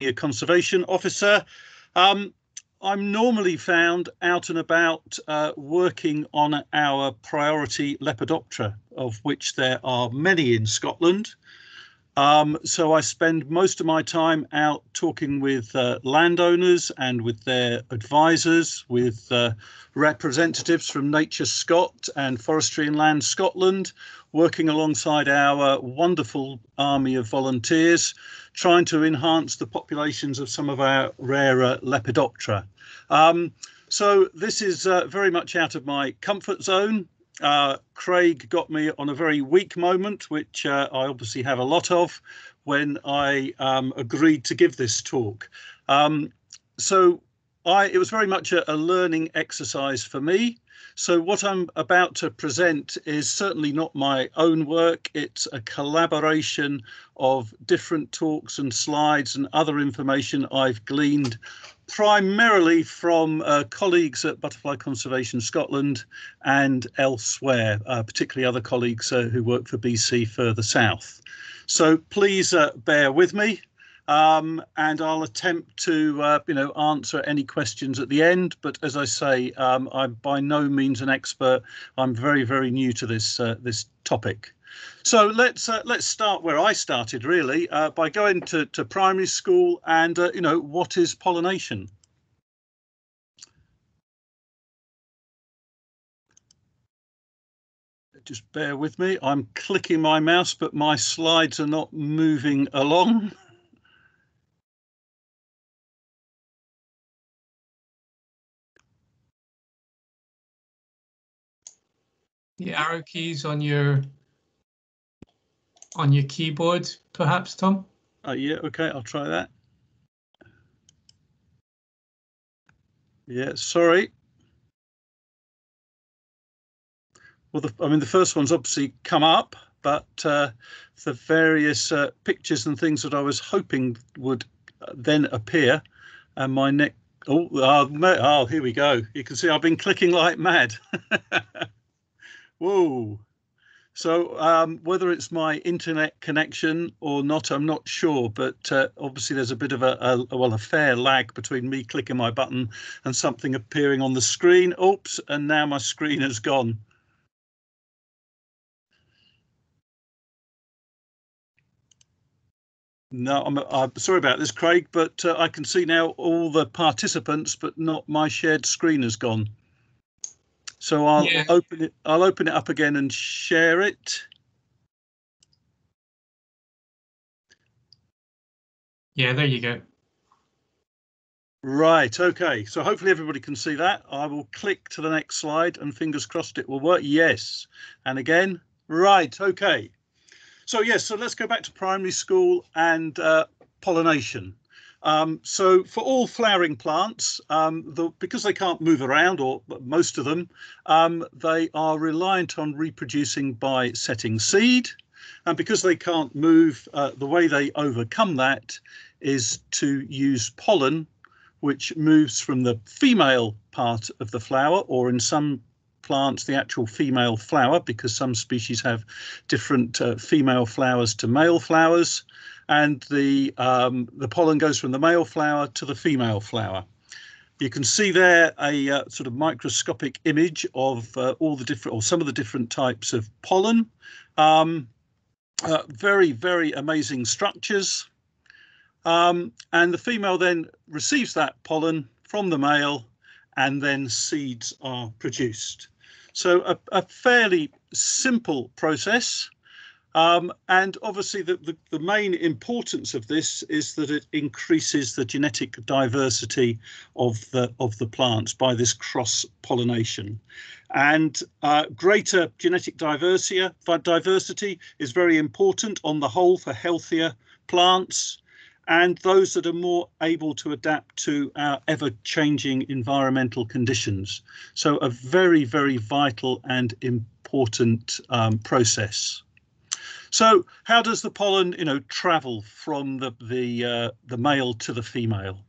a conservation officer. Um, I'm normally found out and about uh, working on our priority Lepidoptera, of which there are many in Scotland. Um, so I spend most of my time out talking with uh, landowners and with their advisors, with uh, representatives from Nature Scot and Forestry and Land Scotland, working alongside our wonderful army of volunteers, trying to enhance the populations of some of our rarer Lepidoptera. Um, so this is uh, very much out of my comfort zone. Uh, Craig got me on a very weak moment, which uh, I obviously have a lot of, when I um, agreed to give this talk. Um, so I, it was very much a, a, learning exercise for me. So what I'm about to present is certainly not my own work. It's a collaboration of different talks and slides and other information I've gleaned primarily from uh, colleagues at Butterfly Conservation Scotland and elsewhere, uh, particularly other colleagues uh, who work for BC further south. So please uh, bear with me. Um, and I'll attempt to, uh, you know, answer any questions at the end. But as I say, um, I'm by no means an expert. I'm very, very new to this uh, this topic. So let's uh, let's start where I started, really, uh, by going to, to primary school and, uh, you know, what is pollination? Just bear with me. I'm clicking my mouse, but my slides are not moving along. The arrow keys on your on your keyboard, perhaps, Tom? Oh, yeah, okay, I'll try that. Yeah, sorry. Well, the, I mean, the first one's obviously come up, but uh, the various uh, pictures and things that I was hoping would uh, then appear, and my neck. Oh, oh, oh, here we go. You can see I've been clicking like mad. Whoa. So um, whether it's my internet connection or not, I'm not sure. But uh, obviously, there's a bit of a, a, well, a fair lag between me clicking my button and something appearing on the screen. Oops! And now my screen has gone. No, I'm, I'm, sorry about this, Craig, but uh, I can see now all the participants, but not my shared screen has gone. So I'll yeah. open it. I'll open it up again and share it. Yeah, there you go. Right, okay, so hopefully everybody can see that. I will click to the next slide and fingers crossed it will work. Yes, and again, right, okay. So yes, so let's go back to primary school and uh, pollination. Um, so for all flowering plants, um, the, because they can't move around, or most of them, um, they are reliant on reproducing by setting seed. And because they can't move, uh, the way they overcome that is to use pollen, which moves from the female part of the flower, or in some plants, the actual female flower, because some species have different uh, female flowers to male flowers and the um, the pollen goes from the male flower to the female flower. You can see there a uh, sort of microscopic image of uh, all the different or some of the different types of pollen. Um, uh, very, very amazing structures. Um, and the female then receives that pollen from the male and then seeds are produced. So a, a fairly simple process. Um, and obviously, the, the, the, main importance of this is that it increases the genetic diversity of the of the plants by this cross pollination, and uh, greater genetic diversity diversity is very important on the whole for healthier plants and those that are more able to adapt to our ever changing environmental conditions. So, a very very vital and important um, process. So how does the pollen, you know, travel from the the uh, the male to the female?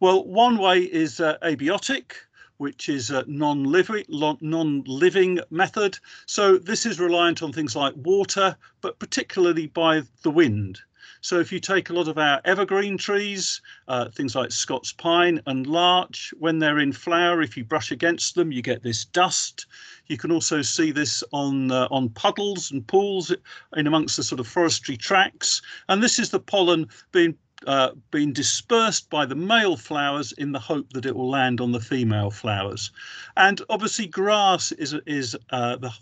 Well, one way is uh, abiotic, which is a non-living non-living method. So this is reliant on things like water, but particularly by the wind. So if you take a lot of our evergreen trees, uh, things like Scots pine and larch, when they're in flower, if you brush against them, you get this dust. You can also see this on uh, on puddles and pools in amongst the sort of forestry tracks. And this is the pollen being uh, being dispersed by the male flowers in the hope that it will land on the female flowers. And obviously grass is, is uh, the,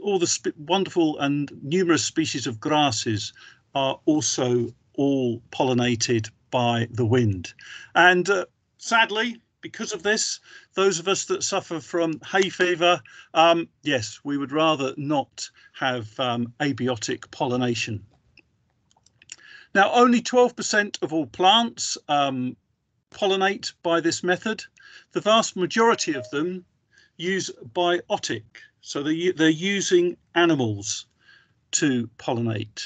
all the wonderful and numerous species of grasses are also all pollinated by the wind. And uh, sadly, because of this, those of us that suffer from hay fever, um, yes, we would rather not have um, abiotic pollination. Now, only 12% of all plants um, pollinate by this method. The vast majority of them use biotic, so they, they're using animals to pollinate.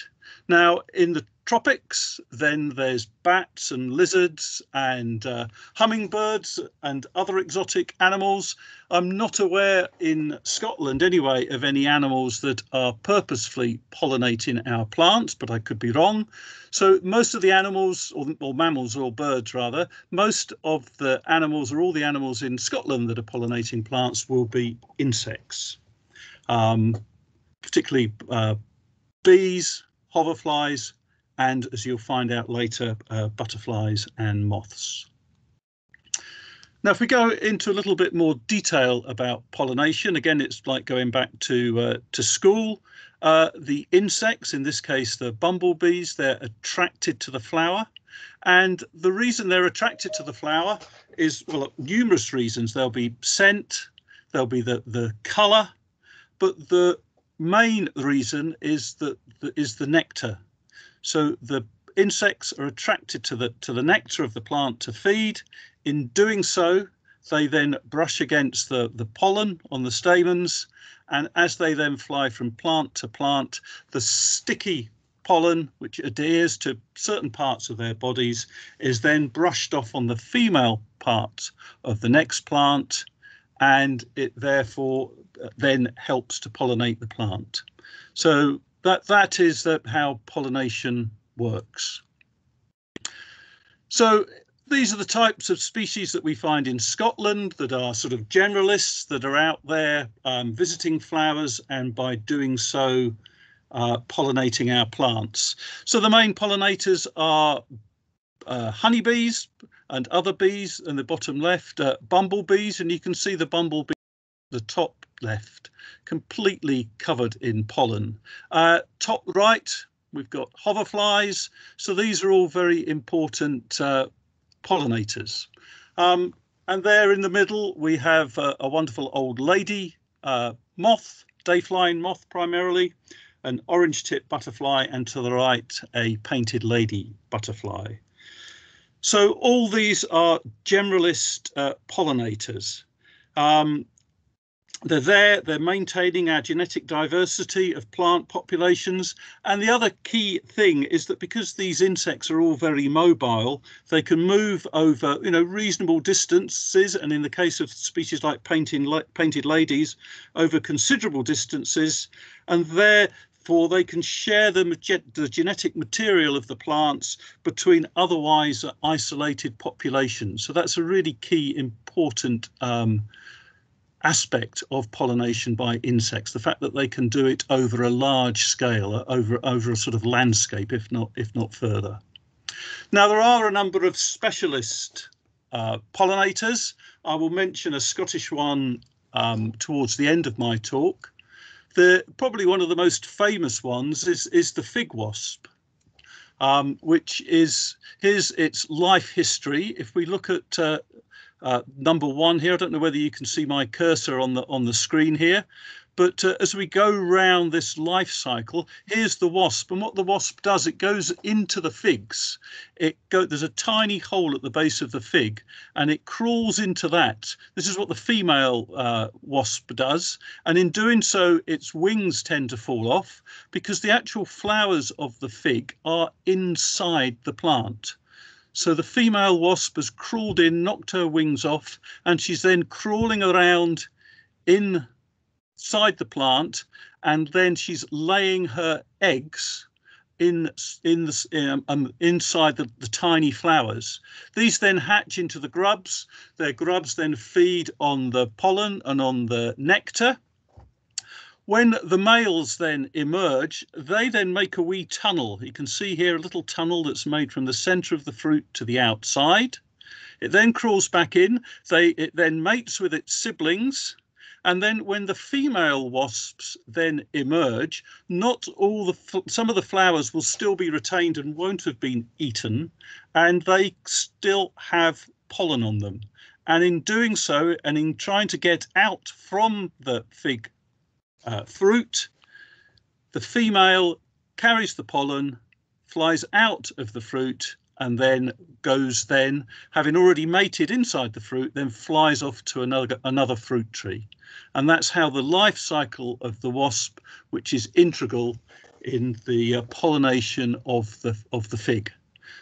Now, in the tropics, then there's bats and lizards and uh, hummingbirds and other exotic animals. I'm not aware in Scotland anyway of any animals that are purposefully pollinating our plants, but I could be wrong. So most of the animals, or, or mammals or birds rather, most of the animals or all the animals in Scotland that are pollinating plants will be insects, um, particularly uh, bees, hoverflies, and as you'll find out later, uh, butterflies and moths. Now, if we go into a little bit more detail about pollination, again, it's like going back to uh, to school. Uh, the insects, in this case, the bumblebees, they're attracted to the flower. And the reason they're attracted to the flower is, well, numerous reasons. There'll be scent, there'll be the, the colour, but the main reason is that is the nectar. So the insects are attracted to the to the nectar of the plant to feed. In doing so, they then brush against the, the pollen on the stamens, and as they then fly from plant to plant, the sticky pollen, which adheres to certain parts of their bodies, is then brushed off on the female part of the next plant, and it therefore uh, then helps to pollinate the plant. So that that is how pollination works. So these are the types of species that we find in Scotland that are sort of generalists that are out there um, visiting flowers and by doing so uh, pollinating our plants. So the main pollinators are uh, honeybees and other bees in the bottom left, uh, bumblebees, and you can see the bumblebee the top left, completely covered in pollen. Uh, top right, we've got hoverflies. So these are all very important uh, pollinators. Um, and there in the middle, we have a, a wonderful old lady uh, moth, day-flying moth primarily, an orange tip butterfly, and to the right, a painted lady butterfly. So all these are generalist uh, pollinators. Um, they're there, they're maintaining our genetic diversity of plant populations. And the other key thing is that because these insects are all very mobile, they can move over, you know, reasonable distances. And in the case of species like painting, painted ladies, over considerable distances. And therefore they can share the, the, genetic material of the plants between otherwise isolated populations. So that's a really key important um, aspect of pollination by insects the fact that they can do it over a large scale uh, over over a sort of landscape if not if not further. Now there are a number of specialist uh, pollinators. I will mention a scottish one um, towards the end of my talk the probably one of the most famous ones is is the fig wasp um, which is here's its life history if we look at uh, uh, number one here. I don't know whether you can see my cursor on the on the screen here, but uh, as we go round this life cycle, here's the wasp, and what the wasp does, it goes into the figs. It go there's a tiny hole at the base of the fig, and it crawls into that. This is what the female uh, wasp does, and in doing so, its wings tend to fall off because the actual flowers of the fig are inside the plant. So the female wasp has crawled in, knocked her wings off, and she's then crawling around inside the plant, and then she's laying her eggs in in the um, um, inside the, the tiny flowers. These then hatch into the grubs. Their grubs then feed on the pollen and on the nectar. When the males then emerge, they then make a wee tunnel. You can see here a little tunnel that's made from the center of the fruit to the outside. It then crawls back in. They it then mates with its siblings and then when the female wasps then emerge, not all the some of the flowers will still be retained and won't have been eaten, and they still have pollen on them. And in doing so, and in trying to get out from the fig uh, fruit, the female carries the pollen, flies out of the fruit, and then goes then, having already mated inside the fruit, then flies off to another another fruit tree. And that's how the life cycle of the wasp, which is integral in the uh, pollination of the of the fig.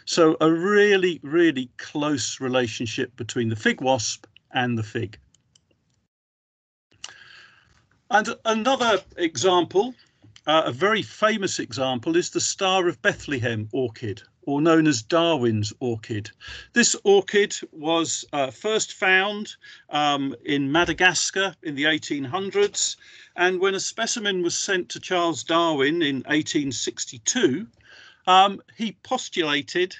So a really, really close relationship between the fig wasp and the fig. And another example, uh, a very famous example, is the Star of Bethlehem orchid, or known as Darwin's orchid. This orchid was uh, first found um, in Madagascar in the 1800s, and when a specimen was sent to Charles Darwin in 1862, um, he postulated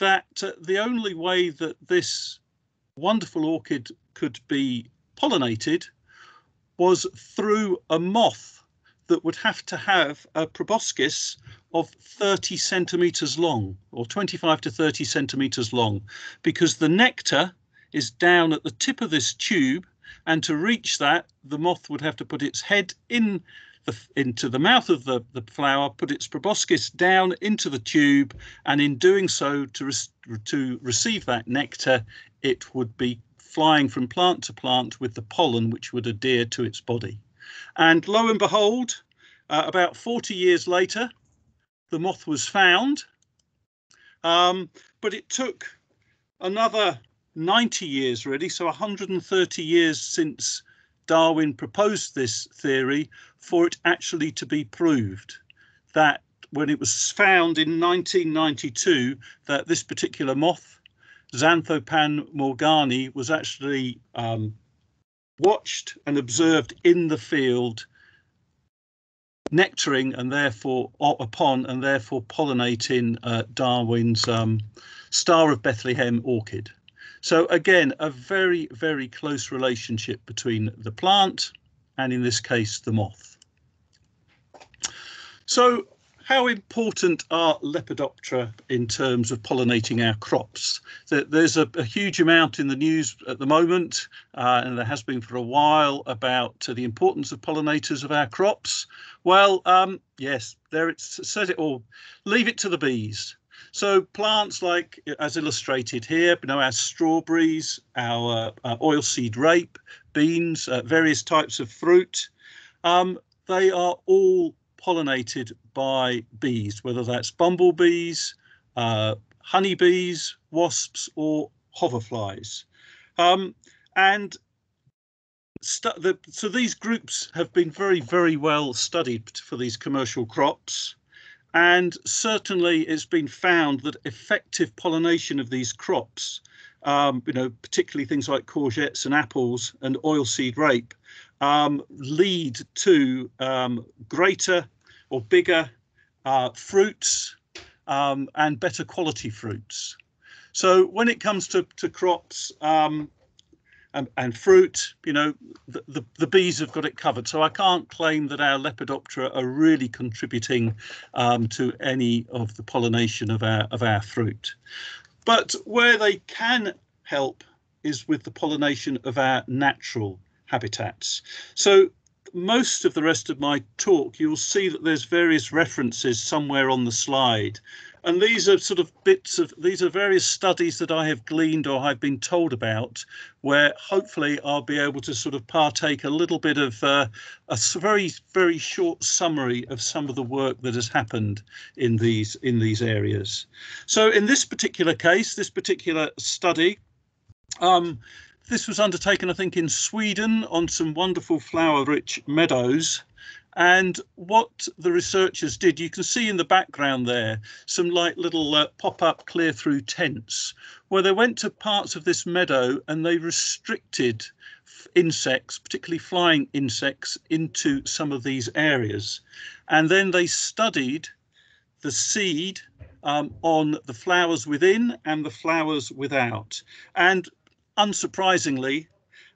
that uh, the only way that this wonderful orchid could be pollinated was through a moth that would have to have a proboscis of 30 centimeters long or 25 to 30 centimeters long because the nectar is down at the tip of this tube and to reach that the moth would have to put its head in the, into the mouth of the, the flower, put its proboscis down into the tube, and in doing so, to, to receive that nectar, it would be flying from plant to plant with the pollen which would adhere to its body. And lo and behold, uh, about 40 years later, the moth was found. Um, but it took another 90 years, really, so 130 years since Darwin proposed this theory for it actually to be proved that when it was found in 1992 that this particular moth, Xanthopan morgani, was actually um, watched and observed in the field nectaring and therefore upon and therefore pollinating uh, Darwin's um, Star of Bethlehem orchid. So again, a very, very close relationship between the plant and in this case, the moth. So how important are Lepidoptera in terms of pollinating our crops? There's a, a huge amount in the news at the moment, uh, and there has been for a while, about uh, the importance of pollinators of our crops. Well, um, yes, there it says it all. Leave it to the bees. So plants like, as illustrated here, you know, our strawberries, our uh, oilseed rape, beans, uh, various types of fruit, um, they are all pollinated by bees, whether that's bumblebees, uh, honeybees, wasps, or hoverflies. Um, and the, so these groups have been very, very well studied for these commercial crops. And certainly it's been found that effective pollination of these crops, um, you know, particularly things like courgettes and apples and oilseed rape, um, lead to um, greater or bigger uh, fruits um, and better quality fruits. So when it comes to, to crops um, and, and, fruit, you know, the, the, the, bees have got it covered. So I can't claim that our Lepidoptera are really contributing um, to any of the pollination of our, of our fruit. But where they can help is with the pollination of our natural habitats. So most of the rest of my talk, you'll see that there's various references somewhere on the slide. And these are sort of bits of, these are various studies that I have gleaned or I've been told about, where hopefully I'll be able to sort of partake a little bit of uh, a very, very short summary of some of the work that has happened in these, in these areas. So in this particular case, this particular study, um, this was undertaken, I think, in Sweden on some wonderful flower-rich meadows. And what the researchers did, you can see in the background there, some like little uh, pop-up clear through tents, where they went to parts of this meadow and they restricted insects, particularly flying insects, into some of these areas. And then they studied the seed um, on the flowers within and the flowers without. And unsurprisingly,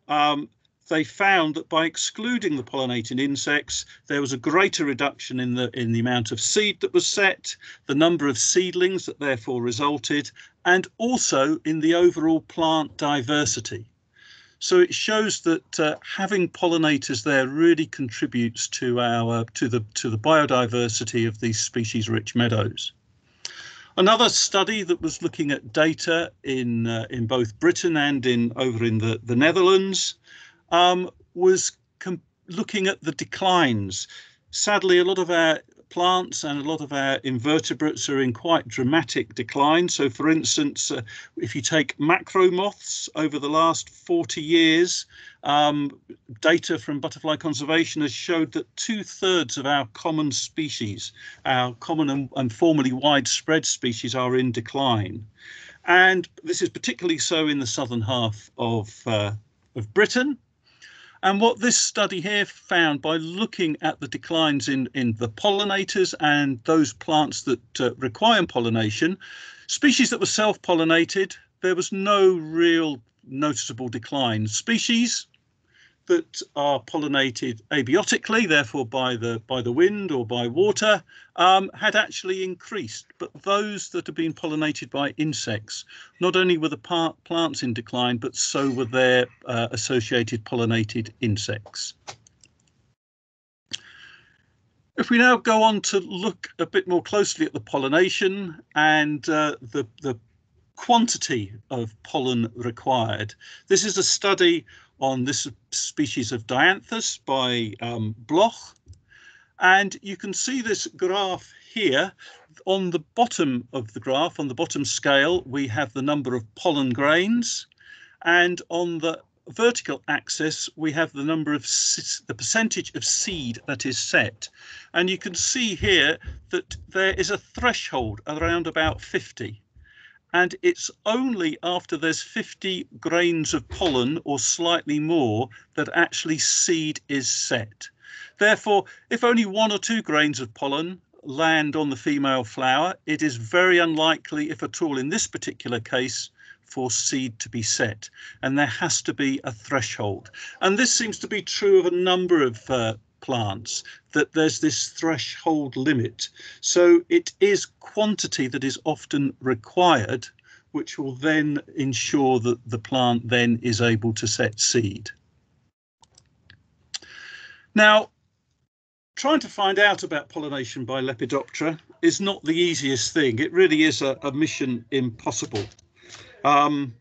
um, they found that by excluding the pollinating insects, there was a greater reduction in the in the amount of seed that was set, the number of seedlings that therefore resulted, and also in the overall plant diversity. So it shows that uh, having pollinators there really contributes to our to the to the biodiversity of these species-rich meadows. Another study that was looking at data in uh, in both Britain and in over in the, the Netherlands um, was looking at the declines. Sadly, a lot of our plants and a lot of our invertebrates are in quite dramatic decline. So, for instance, uh, if you take macro moths over the last 40 years, um, data from butterfly conservation has showed that two thirds of our common species, our common and, and formerly widespread species, are in decline. And this is particularly so in the southern half of, uh, of Britain. And what this study here found by looking at the declines in, in the pollinators and those plants that uh, require pollination, species that were self-pollinated, there was no real noticeable decline. Species that are pollinated abiotically, therefore by the by the wind or by water, um, had actually increased. But those that have been pollinated by insects, not only were the plants in decline, but so were their uh, associated pollinated insects. If we now go on to look a bit more closely at the pollination and uh, the, the quantity of pollen required, this is a study on this species of Dianthus by um, Bloch. And you can see this graph here. On the bottom of the graph, on the bottom scale, we have the number of pollen grains. And on the vertical axis, we have the number of the percentage of seed that is set. And you can see here that there is a threshold around about 50 and it's only after there's 50 grains of pollen or slightly more that actually seed is set. Therefore, if only one or two grains of pollen land on the female flower, it is very unlikely, if at all in this particular case, for seed to be set. And there has to be a threshold. And this seems to be true of a number of uh, plants that there's this threshold limit. So it is quantity that is often required, which will then ensure that the plant then is able to set seed. Now, trying to find out about pollination by Lepidoptera is not the easiest thing. It really is a, a mission impossible. Um,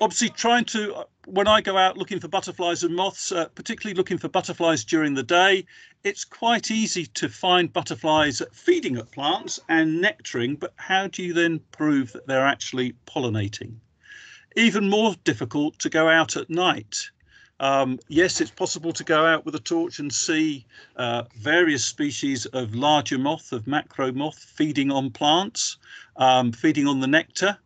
obviously, trying to when I go out looking for butterflies and moths, uh, particularly looking for butterflies during the day, it's quite easy to find butterflies feeding at plants and nectaring, but how do you then prove that they're actually pollinating? Even more difficult to go out at night. Um, yes, it's possible to go out with a torch and see uh, various species of larger moth, of macro moth, feeding on plants, um, feeding on the nectar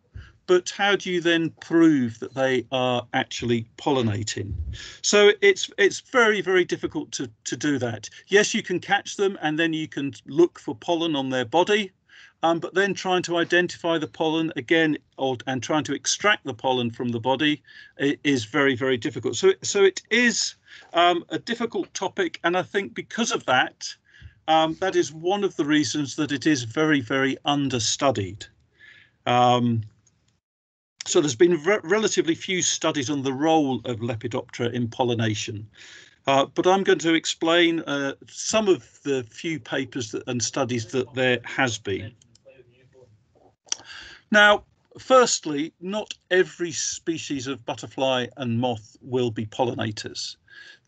but how do you then prove that they are actually pollinating? So it's it's very very difficult to to do that. Yes, you can catch them and then you can look for pollen on their body, um, but then trying to identify the pollen again or, and trying to extract the pollen from the body is very very difficult. So so it is um, a difficult topic, and I think because of that. Um, that is one of the reasons that it is very, very understudied. Um, so there's been re relatively few studies on the role of Lepidoptera in pollination. Uh, but I'm going to explain uh, some of the few papers that, and studies that there has been. Now, firstly, not every species of butterfly and moth will be pollinators.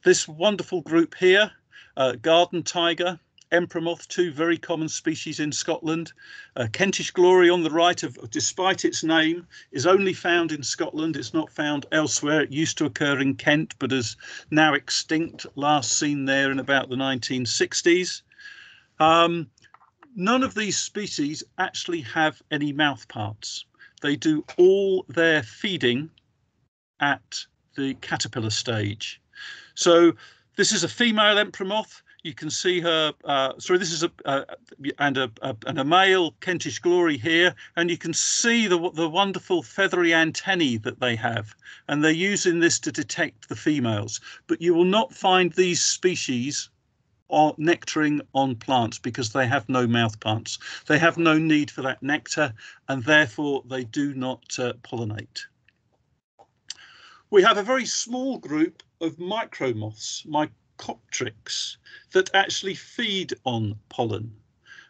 This wonderful group here, uh, garden tiger, emperor moth, two very common species in Scotland. Uh, Kentish glory on the right, of, despite its name, is only found in Scotland. It's not found elsewhere. It used to occur in Kent, but is now extinct, last seen there in about the 1960s. Um, none of these species actually have any mouth parts. They do all their feeding at the caterpillar stage. So this is a female emperor moth you can see her. Uh, sorry, this is a uh, and a, a, and a male Kentish glory here, and you can see the the wonderful feathery antennae that they have, and they're using this to detect the females. But you will not find these species are nectaring on plants because they have no mouth parts. They have no need for that nectar, and therefore they do not uh, pollinate. We have a very small group of micromoths, my Coptrix that actually feed on pollen.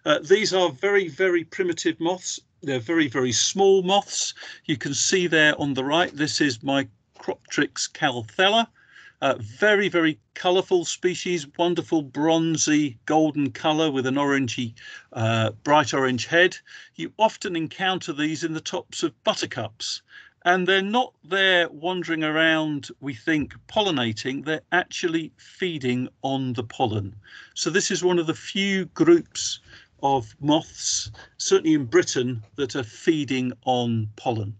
Uh, these are very, very primitive moths. They're very, very small moths. You can see there on the right, this is my Coptrix calthella. Uh, very, very colourful species, wonderful bronzy golden colour with an orangey, uh, bright orange head. You often encounter these in the tops of buttercups and they're not there wandering around, we think, pollinating, they're actually feeding on the pollen. So this is one of the few groups of moths, certainly in Britain, that are feeding on pollen.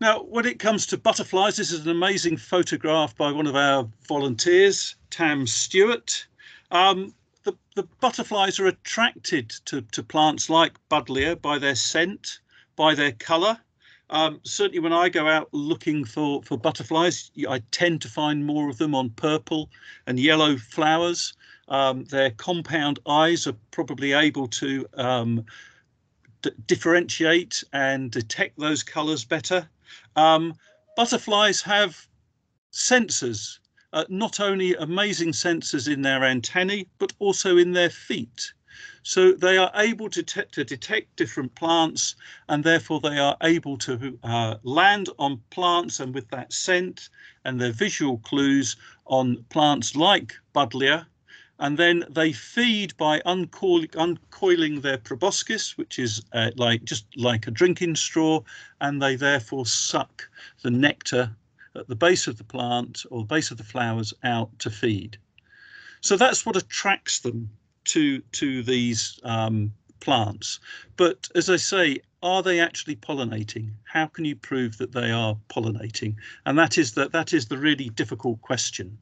Now, when it comes to butterflies, this is an amazing photograph by one of our volunteers, Tam Stewart. Um, the, the butterflies are attracted to, to plants like buddleia by their scent, by their colour. Um, certainly when I go out looking for, for butterflies, I tend to find more of them on purple and yellow flowers. Um, their compound eyes are probably able to um, differentiate and detect those colours better. Um, butterflies have sensors uh, not only amazing sensors in their antennae, but also in their feet. So they are able to, to detect different plants and therefore they are able to uh, land on plants and with that scent and their visual clues on plants like Buddleia. And then they feed by uncoil uncoiling their proboscis, which is uh, like just like a drinking straw, and they therefore suck the nectar at the base of the plant or the base of the flowers out to feed. So that's what attracts them to to these um, plants. But as I say, are they actually pollinating? How can you prove that they are pollinating? And that is that that is the really difficult question.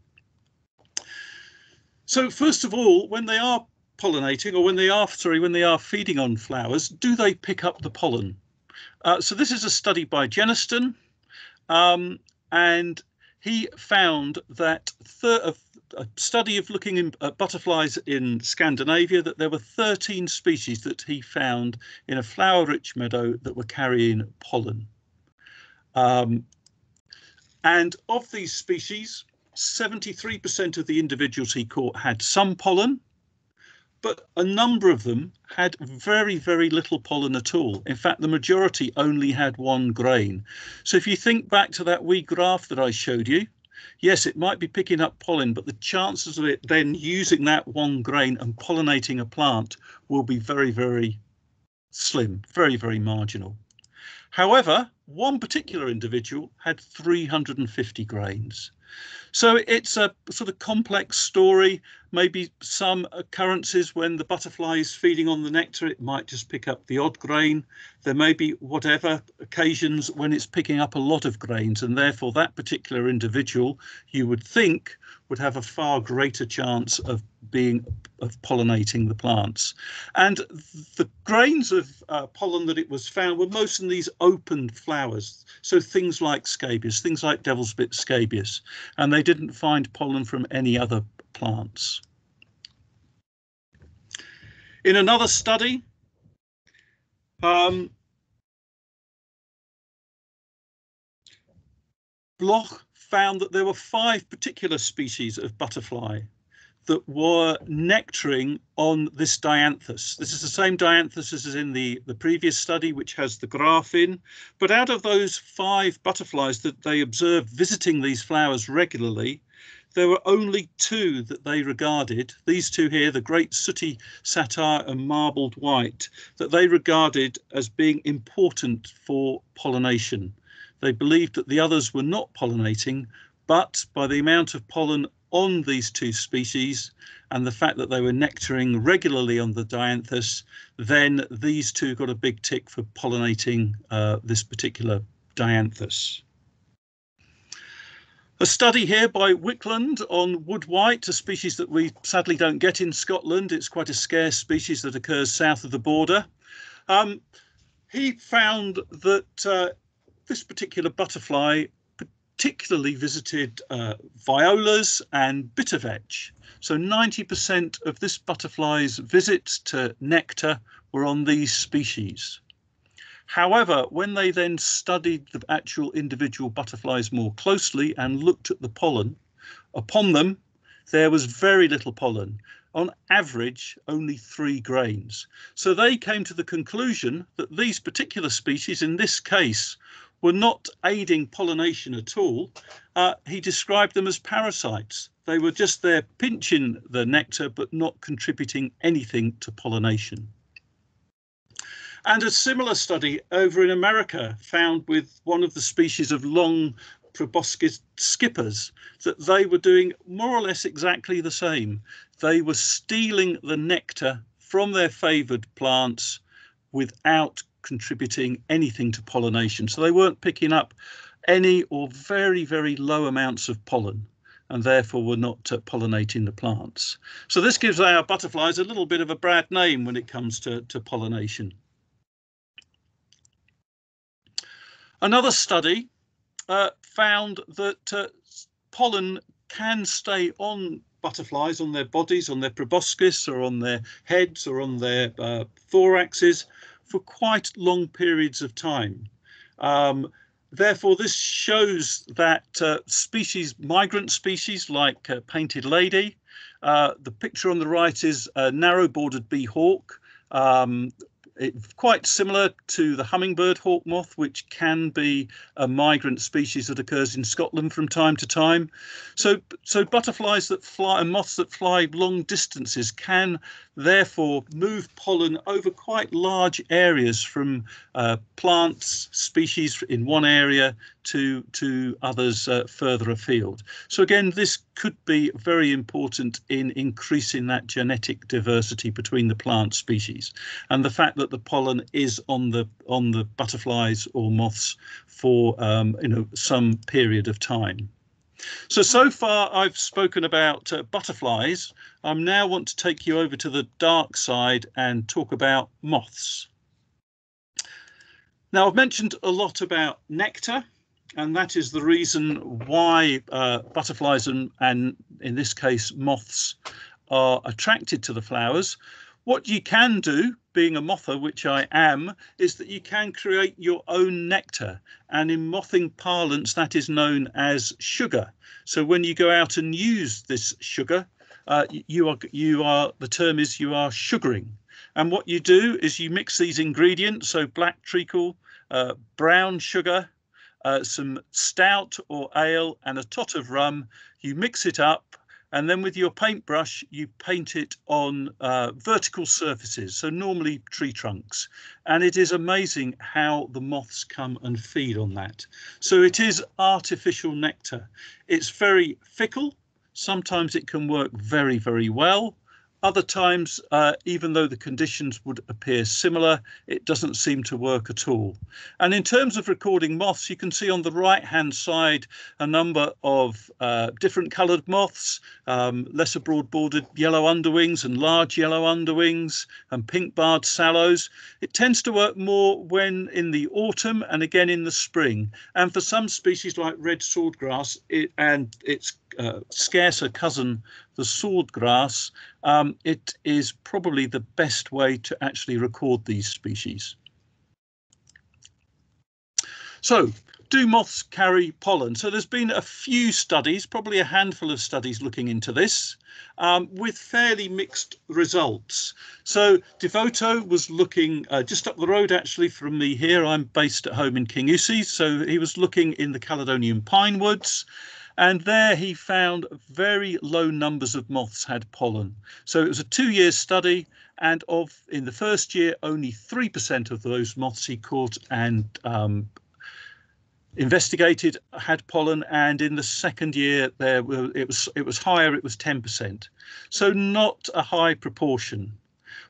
So first of all, when they are pollinating or when they are sorry when they are feeding on flowers, do they pick up the pollen? Uh, so this is a study by Jennersten. Um, and he found that a study of looking in, at butterflies in Scandinavia that there were 13 species that he found in a flower-rich meadow that were carrying pollen. Um, and of these species, 73% of the individuals he caught had some pollen, but a number of them had very, very little pollen at all. In fact, the majority only had one grain. So if you think back to that wee graph that I showed you, yes, it might be picking up pollen, but the chances of it then using that one grain and pollinating a plant will be very, very slim, very, very marginal. However, one particular individual had 350 grains. So it's a sort of complex story. Maybe some occurrences when the butterfly is feeding on the nectar, it might just pick up the odd grain. There may be whatever occasions when it's picking up a lot of grains, and therefore that particular individual, you would think, would have a far greater chance of being of pollinating the plants. And the grains of uh, pollen that it was found were most in these open flowers. So things like scabious, things like devil's bit scabious, and they didn't find pollen from any other plants. In another study, um, Bloch found that there were five particular species of butterfly that were nectaring on this dianthus. This is the same dianthus as in the, the previous study, which has the graph in. But out of those five butterflies that they observed visiting these flowers regularly, there were only two that they regarded, these two here, the great sooty satyr and marbled white, that they regarded as being important for pollination. They believed that the others were not pollinating, but by the amount of pollen on these two species and the fact that they were nectaring regularly on the dianthus, then these two got a big tick for pollinating uh, this particular dianthus. A study here by Wiklund on wood white, a species that we sadly don't get in Scotland. It's quite a scarce species that occurs south of the border. Um, he found that uh, this particular butterfly particularly visited uh, violas and bittervetch. So 90% of this butterfly's visits to nectar were on these species. However, when they then studied the actual individual butterflies more closely and looked at the pollen, upon them there was very little pollen, on average only three grains. So they came to the conclusion that these particular species, in this case, were not aiding pollination at all. Uh, he described them as parasites. They were just there pinching the nectar, but not contributing anything to pollination. And a similar study over in America found with one of the species of long proboscis skippers that they were doing more or less exactly the same. They were stealing the nectar from their favoured plants without contributing anything to pollination. So they weren't picking up any or very, very low amounts of pollen and therefore were not uh, pollinating the plants. So this gives our butterflies a little bit of a bad name when it comes to, to pollination. Another study uh, found that uh, pollen can stay on butterflies on their bodies, on their proboscis or on their heads or on their uh, thoraxes for quite long periods of time. Um, therefore, this shows that uh, species, migrant species like uh, painted lady, uh, the picture on the right is a narrow-bordered bee hawk. Um, it's quite similar to the hummingbird hawk moth, which can be a migrant species that occurs in Scotland from time to time. So, so butterflies that fly and moths that fly long distances can therefore move pollen over quite large areas from uh, plants species in one area to to others uh, further afield. So again, this could be very important in increasing that genetic diversity between the plant species, and the fact that the pollen is on the on the butterflies or moths for um, you know some period of time. So, so far I've spoken about uh, butterflies. I now want to take you over to the dark side and talk about moths. Now, I've mentioned a lot about nectar, and that is the reason why uh, butterflies and, and, in this case, moths are attracted to the flowers. What you can do being a mother, which I am, is that you can create your own nectar. And in mothing parlance, that is known as sugar. So when you go out and use this sugar, uh, you are you are the term is you are sugaring. And what you do is you mix these ingredients, so black treacle, uh, brown sugar, uh, some stout or ale, and a tot of rum. You mix it up and then with your paintbrush you paint it on uh, vertical surfaces so normally tree trunks. And it is amazing how the moths come and feed on that. So it is artificial nectar. It's very fickle. Sometimes it can work very very well other times, uh, even though the conditions would appear similar, it doesn't seem to work at all. And in terms of recording moths, you can see on the right hand side a number of uh, different coloured moths, um, lesser broad bordered yellow underwings and large yellow underwings and pink barred sallows. It tends to work more when in the autumn and again in the spring. And for some species like red swordgrass it, and its uh, scarcer cousin, the swordgrass, um, it is probably the best way to actually record these species. So, do moths carry pollen? So there's been a few studies, probably a handful of studies looking into this, um, with fairly mixed results. So Devoto was looking uh, just up the road actually from me here. I'm based at home in King Kingussie, so he was looking in the Caledonian pine woods And there he found very low numbers of moths had pollen. So it was a two year study and of in the first year, only 3% of those moths he caught and um, investigated had pollen and in the second year there were it was it was higher it was 10% so not a high proportion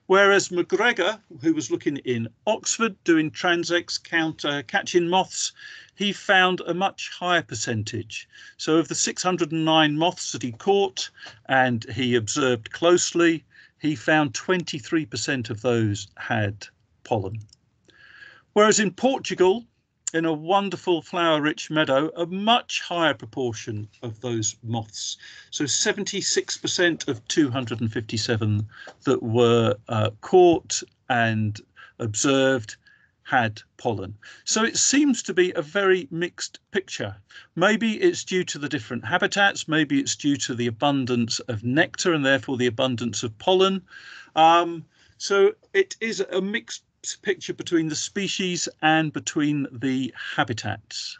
whereas McGregor who was looking in Oxford doing transects counter uh, catching moths he found a much higher percentage. So of the 609 moths that he caught and he observed closely he found 23% of those had pollen. Whereas in Portugal in a wonderful flower rich meadow, a much higher proportion of those moths. So 76% of 257 that were uh, caught and observed had pollen. So it seems to be a very mixed picture. Maybe it's due to the different habitats, maybe it's due to the abundance of nectar and therefore the abundance of pollen. Um, so it is a mixed picture between the species and between the habitats.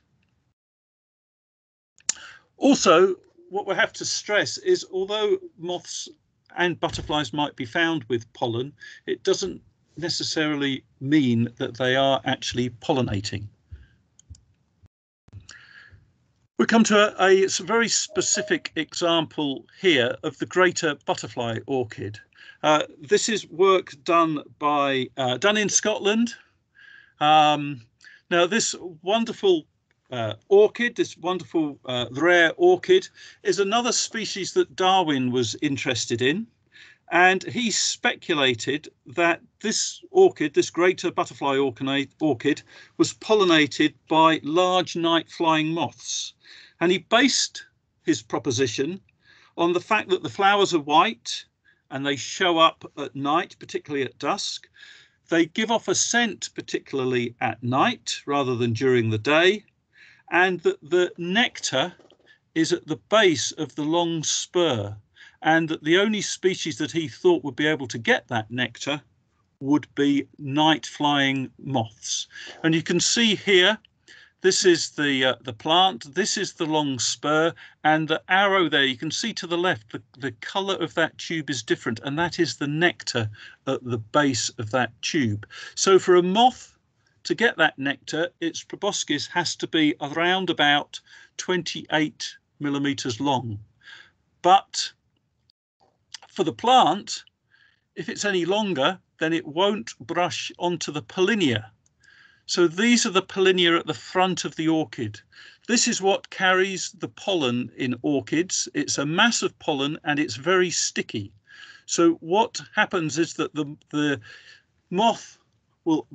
Also, what we have to stress is although moths and butterflies might be found with pollen, it doesn't necessarily mean that they are actually pollinating. We come to a, a, very specific example here of the greater butterfly orchid. Uh, this is work done by uh, done in Scotland. Um, now, this wonderful uh, orchid, this wonderful uh, rare orchid, is another species that Darwin was interested in. And he speculated that this orchid, this greater butterfly orchid, was pollinated by large night flying moths. And he based his proposition on the fact that the flowers are white and they show up at night, particularly at dusk. They give off a scent, particularly at night rather than during the day, and that the nectar is at the base of the long spur, and that the only species that he thought would be able to get that nectar would be night flying moths. And you can see here this is the uh, the plant. This is the long spur, and the arrow there. You can see to the left the, the colour of that tube is different, and that is the nectar at the base of that tube. So for a moth to get that nectar, its proboscis has to be around about 28 millimeters long. But for the plant, if it's any longer, then it won't brush onto the pollinia so these are the pollinia at the front of the orchid. This is what carries the pollen in orchids. It's a mass of pollen and it's very sticky. So what happens is that the, the moth will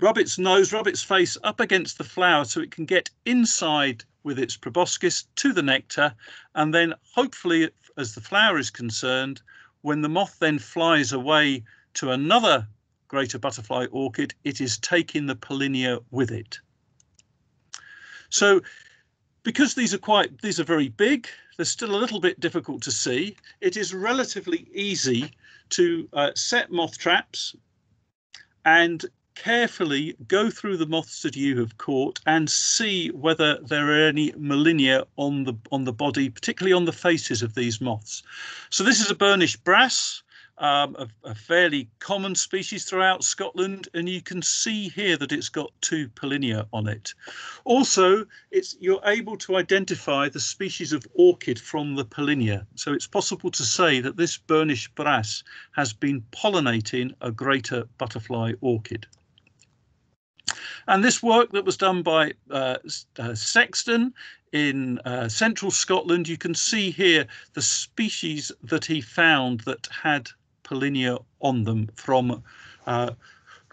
rub its nose, rub its face up against the flower so it can get inside with its proboscis to the nectar. And then hopefully, as the flower is concerned, when the moth then flies away to another greater butterfly orchid, it is taking the pollinia with it. So because these are quite, these are very big, they're still a little bit difficult to see. It is relatively easy to uh, set moth traps and carefully go through the moths that you have caught and see whether there are any pollinia on the on the body, particularly on the faces of these moths. So this is a burnished brass um, a, a, fairly common species throughout Scotland, and you can see here that it's got two pollinia on it. Also, it's you're able to identify the species of orchid from the pollinia, so it's possible to say that this burnished brass has been pollinating a greater butterfly orchid. And this work that was done by uh, uh, Sexton in uh, central Scotland, you can see here the species that he found that had pollinia on them from uh,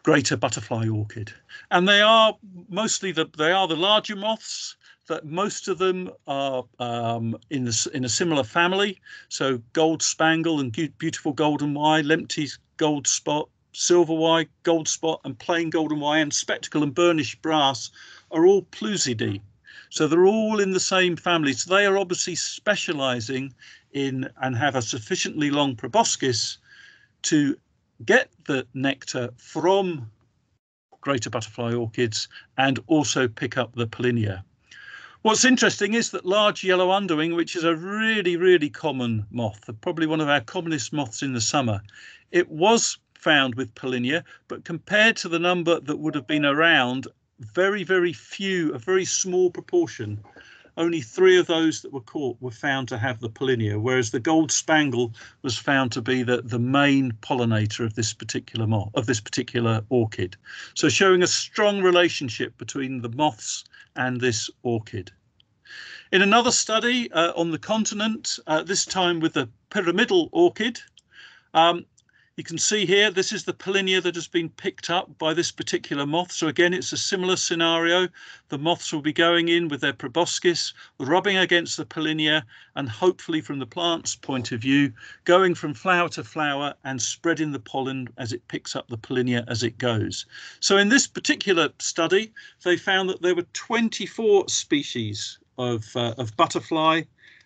greater butterfly orchid. And they are mostly the they are the larger moths that most of them are um, in the, in a similar family. So gold spangle and beautiful golden Y, Lempke's gold spot, silver Y, gold spot, and plain golden Y, and spectacle and burnished brass are all Plusidae. So they're all in the same family. So they are obviously specializing in and have a sufficiently long proboscis to get the nectar from greater butterfly orchids and also pick up the pollinia. What's interesting is that large yellow underwing, which is a really, really common moth, probably one of our commonest moths in the summer, it was found with Pollinia, but compared to the number that would have been around, very, very few, a very small proportion only three of those that were caught were found to have the pollinia, whereas the gold spangle was found to be the, the main pollinator of this particular moth, of this particular orchid. So showing a strong relationship between the moths and this orchid. In another study uh, on the continent, uh, this time with the pyramidal orchid, um, you can see here, this is the pollinia that has been picked up by this particular moth. So again, it's a similar scenario. The moths will be going in with their proboscis, rubbing against the pollinia, and hopefully from the plant's point of view, going from flower to flower and spreading the pollen as it picks up the pollinia as it goes. So in this particular study, they found that there were 24 species of, uh, of butterfly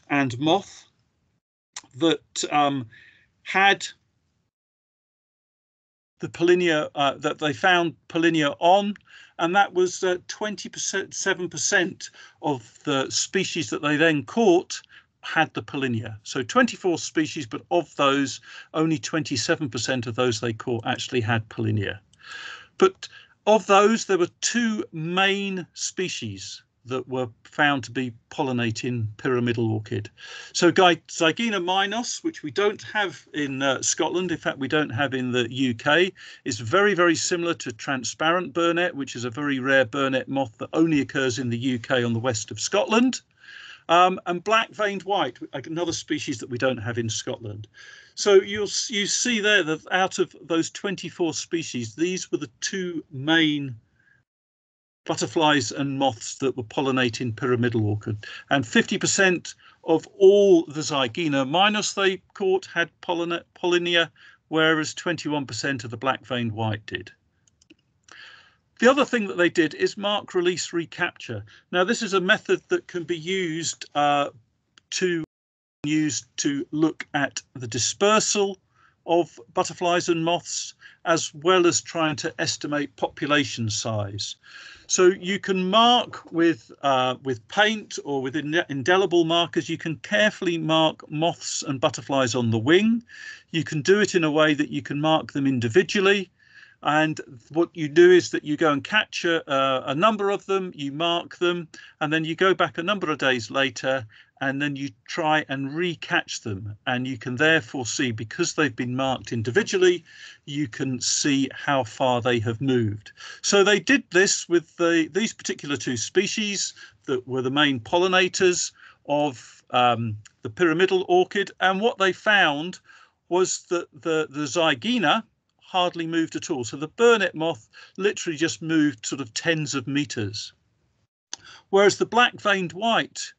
and moth that um, had the pollinia uh, that they found pollinia on, and that was 20%, uh, 7% of the species that they then caught had the pollinia. So 24 species, but of those, only 27% of those they caught actually had pollinia. But of those, there were two main species that were found to be pollinating pyramidal orchid. So Zygaena minos, which we don't have in uh, Scotland, in fact we don't have in the UK, is very, very similar to transparent burnet, which is a very rare burnet moth that only occurs in the UK on the west of Scotland. Um, and black veined white, another species that we don't have in Scotland. So you'll you see there that out of those 24 species, these were the two main butterflies and moths that were pollinating pyramidal orchid. And 50% of all the Zygaena minos they caught had pollinia, whereas 21% of the black veined white did. The other thing that they did is mark release recapture. Now this is a method that can be used uh, to used to look at the dispersal of butterflies and moths as well as trying to estimate population size. So you can mark with uh, with paint or with indelible markers. You can carefully mark moths and butterflies on the wing. You can do it in a way that you can mark them individually. And what you do is that you go and capture a, a number of them, you mark them, and then you go back a number of days later and then you try and recatch them. And you can therefore see because they've been marked individually you can see how far they have moved. So they did this with the these particular two species that were the main pollinators of um, the pyramidal orchid. And what they found was that the the zygaena hardly moved at all. So the burnet moth literally just moved sort of tens of meters. Whereas the black veined white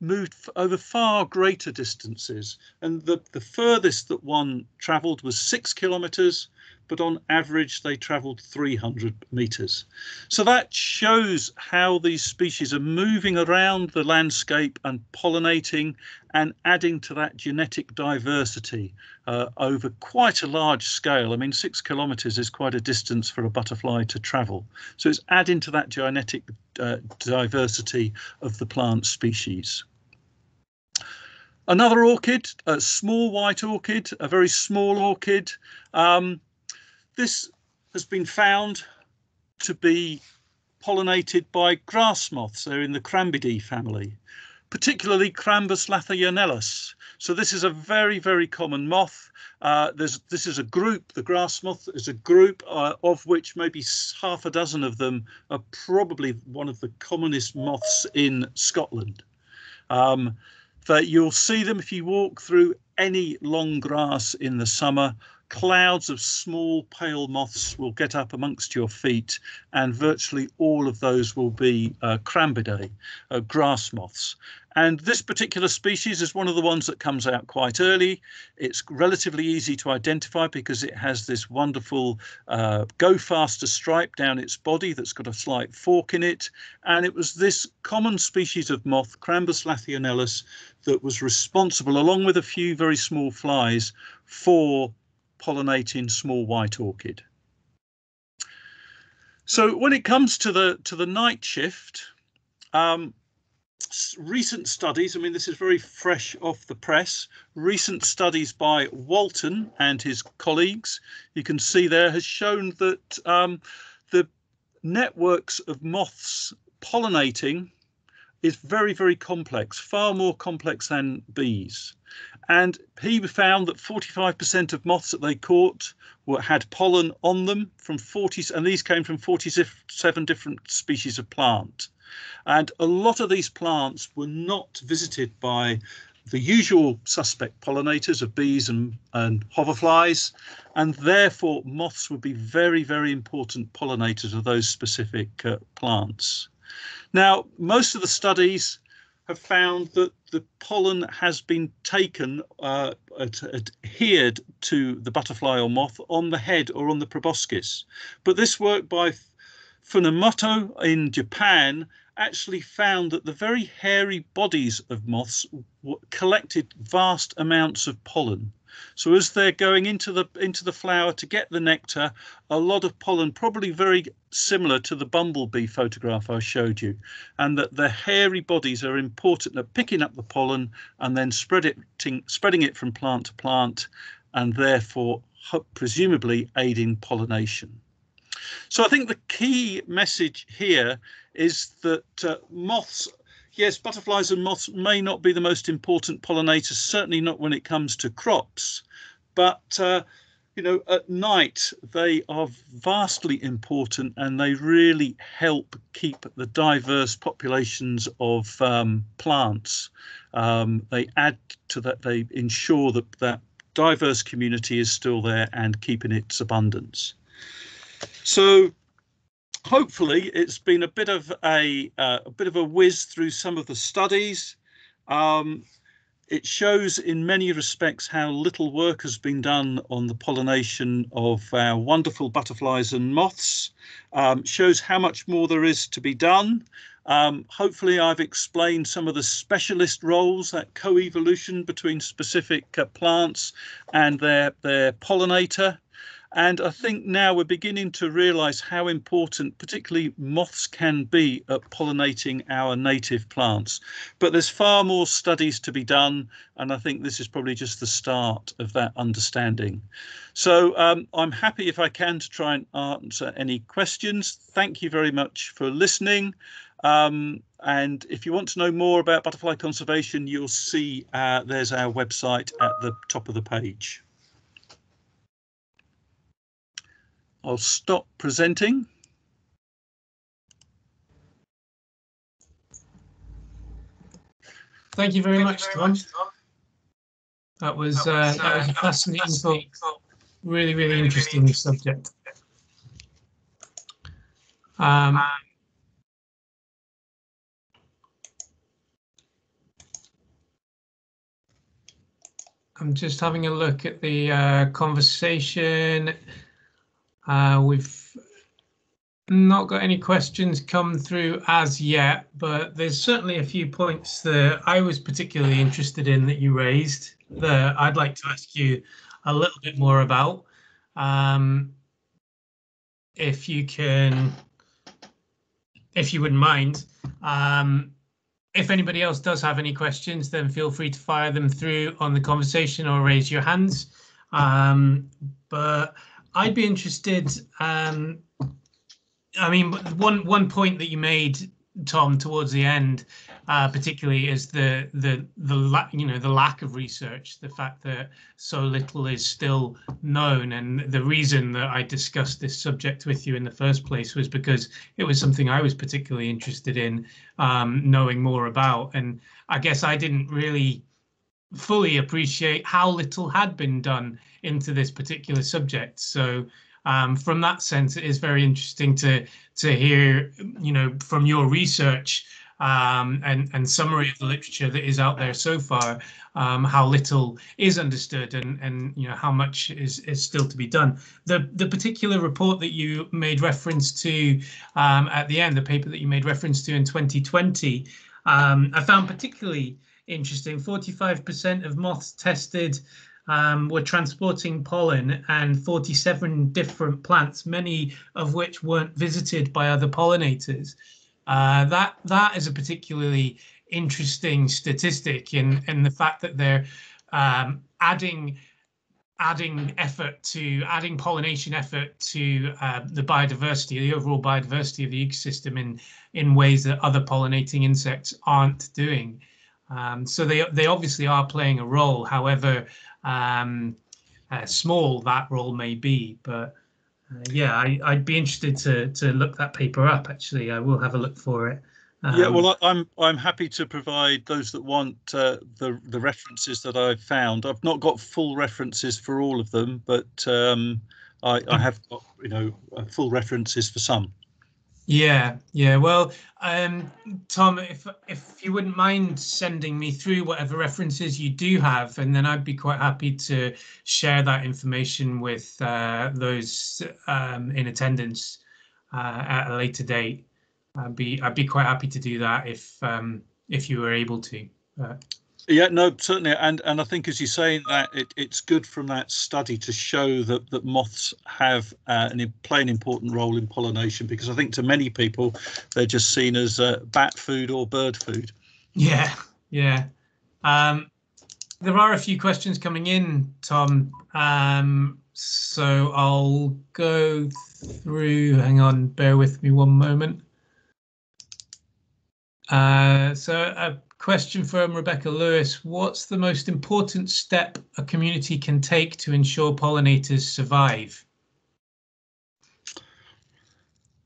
moved over far greater distances. And the, the furthest that one travelled was six kilometres, but on average they travelled 300 metres. So that shows how these species are moving around the landscape and pollinating and adding to that genetic diversity uh, over quite a large scale. I mean, six kilometres is quite a distance for a butterfly to travel. So it's adding to that genetic uh, diversity of the plant species. Another orchid, a small white orchid, a very small orchid. Um, this has been found to be pollinated by grass moths. They're in the Crambidae family, particularly Crambus lathoniellus. So this is a very, very common moth. Uh, there's this is a group, the grass moth is a group uh, of which maybe half a dozen of them are probably one of the commonest moths in Scotland. Um, that you'll see them if you walk through any long grass in the summer. Clouds of small pale moths will get up amongst your feet, and virtually all of those will be uh, Crambidae, uh, grass moths. And this particular species is one of the ones that comes out quite early. It's relatively easy to identify because it has this wonderful uh, go faster stripe down its body that's got a slight fork in it. And it was this common species of moth, Crambus lathoniellus, that was responsible, along with a few very small flies, for pollinating small white orchid. So when it comes to the to the night shift, um, recent studies, I mean, this is very fresh off the press. Recent studies by Walton and his colleagues, you can see there, has shown that um, the networks of moths pollinating is very, very complex, far more complex than bees. And he found that 45% of moths that they caught were, had pollen on them from 40, and these came from 47 different species of plant. And a lot of these plants were not visited by the usual suspect pollinators of bees and, and hoverflies, and therefore moths would be very, very important pollinators of those specific uh, plants. Now, most of the studies have found that the pollen has been taken, uh, adhered to the butterfly or moth on the head or on the proboscis. But this work by Funamoto in Japan actually found that the very hairy bodies of moths collected vast amounts of pollen. So as they're going into the into the flower to get the nectar, a lot of pollen, probably very similar to the bumblebee photograph I showed you, and that the hairy bodies are important at picking up the pollen and then spread it, spreading it from plant to plant, and therefore presumably aiding pollination. So I think the key message here is that uh, moths, yes, butterflies and moths may not be the most important pollinators, certainly not when it comes to crops, but uh, you know, at night they are vastly important and they really help keep the diverse populations of um, plants. Um, they add to that, they ensure that that diverse community is still there and keeping its abundance. So hopefully it's been a bit of a, uh, a bit of a whiz through some of the studies. Um, it shows in many respects how little work has been done on the pollination of our wonderful butterflies and moths, um, shows how much more there is to be done. Um, hopefully I've explained some of the specialist roles, that co-evolution between specific uh, plants and their, their pollinator. And I think now we're beginning to realize how important, particularly moths, can be at pollinating our native plants. But there's far more studies to be done. And I think this is probably just the start of that understanding. So um, I'm happy if I can to try and answer any questions. Thank you very much for listening. Um, and if you want to know more about butterfly conservation, you'll see uh, there's our website at the top of the page. I'll stop presenting. Thank you very, Thank much, you very Tom. much, Tom. That was, that was, uh, that was a fascinating talk. Really, really, really interesting really subject. Um, I'm just having a look at the uh, conversation. Uh, we've not got any questions come through as yet, but there's certainly a few points that I was particularly interested in that you raised that I'd like to ask you a little bit more about. Um, if you can, if you wouldn't mind. Um, if anybody else does have any questions, then feel free to fire them through on the conversation or raise your hands. Um, but I'd be interested. Um, I mean, one one point that you made, Tom, towards the end, uh, particularly is the the the you know the lack of research, the fact that so little is still known, and the reason that I discussed this subject with you in the first place was because it was something I was particularly interested in um, knowing more about, and I guess I didn't really fully appreciate how little had been done into this particular subject. So um, from that sense, it is very interesting to to hear, you know, from your research um, and and summary of the literature that is out there so far, um, how little is understood and and you know how much is is still to be done. The the particular report that you made reference to um, at the end, the paper that you made reference to in 2020, um, I found particularly interesting. 45% of moths tested um, were transporting pollen and 47 different plants, many of which weren't visited by other pollinators. Uh, that that is a particularly interesting statistic in in the fact that they're um, adding adding effort to adding pollination effort to uh, the biodiversity, the overall biodiversity of the ecosystem in in ways that other pollinating insects aren't doing. Um, so they they obviously are playing a role, however um, uh, small that role may be. But uh, yeah, I, would be interested to to look that paper up. Actually, I will have a look for it. Um, yeah, well, I'm I'm happy to provide those that want uh, the the references that I've found. I've not got full references for all of them, but um, I, I have got you know uh, full references for some. Yeah, yeah. Well, um, Tom, if if you wouldn't mind sending me through whatever references you do have, and then I'd be quite happy to share that information with uh, those um, in attendance uh, at a later date. I'd be I'd be quite happy to do that if um, if you were able to. Uh, yeah, no, certainly, and and I think as you're saying that it, it's good from that study to show that that moths have uh, an play an important role in pollination because I think to many people they're just seen as uh, bat food or bird food. Yeah, yeah. Um, there are a few questions coming in, Tom. Um, so I'll go through. Hang on, bear with me one moment. Uh, so a question from Rebecca Lewis. What's the most important step a community can take to ensure pollinators survive?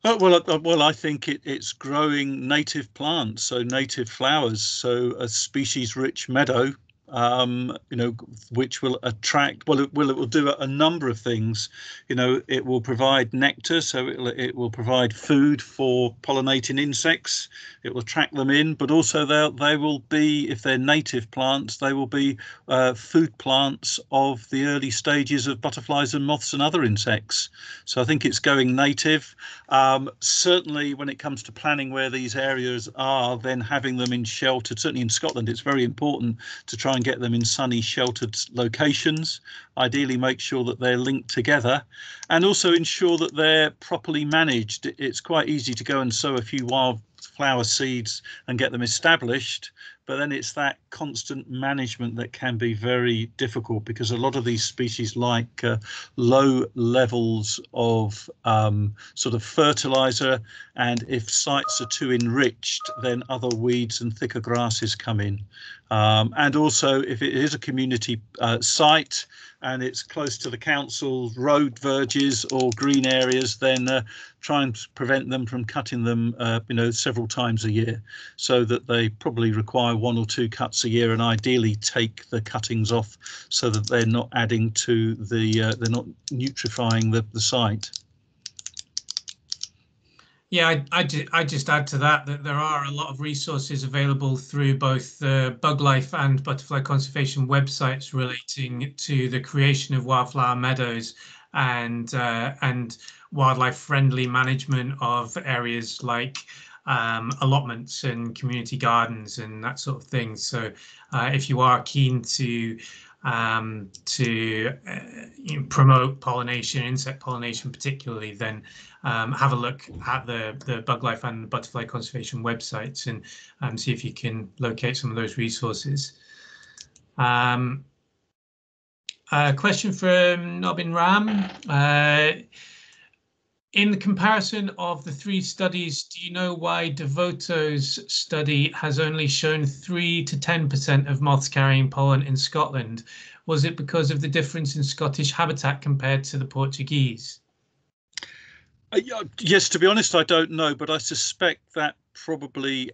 Uh, well, uh, well, I think it, it's growing native plants, so native flowers, so a species-rich meadow um, you know, which will attract. Well, it will it will do a, number of things. You know, it will provide nectar, so it will, it will provide food for pollinating insects. It will attract them in, but also they they will be, if they're native plants, they will be uh, food plants of the early stages of butterflies and moths and other insects. So I think it's going native. Um, certainly, when it comes to planning where these areas are, then having them in shelter. Certainly in Scotland, it's very important to try and get them in sunny, sheltered locations. Ideally, make sure that they're linked together and also ensure that they're properly managed. It's quite easy to go and sow a few wildflower seeds and get them established but then it's that constant management that can be very difficult because a lot of these species like uh, low levels of um, sort of fertilizer and if sites are too enriched then other weeds and thicker grasses come in. Um, and also if it is a community uh, site and it's close to the council road verges or green areas, then uh, try and prevent them from cutting them, uh, you know, several times a year, so that they probably require one or two cuts a year, and ideally take the cuttings off so that they're not adding to the, uh, they're not nutrifying the, the site. Yeah, I, I, I, just add to that that there are a lot of resources available through both the Buglife and Butterfly Conservation websites relating to the creation of wildflower meadows and uh, and wildlife friendly management of areas like um, allotments and community gardens and that sort of thing. So uh, if you are keen to um, to uh, you know, promote pollination, insect pollination particularly, then um, have a look at the, the Buglife and Butterfly Conservation websites and um, see if you can locate some of those resources. Um, a question from Nobin Ram. Uh, in the comparison of the three studies, do you know why Devoto's study has only shown 3 to 10% of moths carrying pollen in Scotland? Was it because of the difference in Scottish habitat compared to the Portuguese? Uh, yes, to be honest, I don't know, but I suspect that probably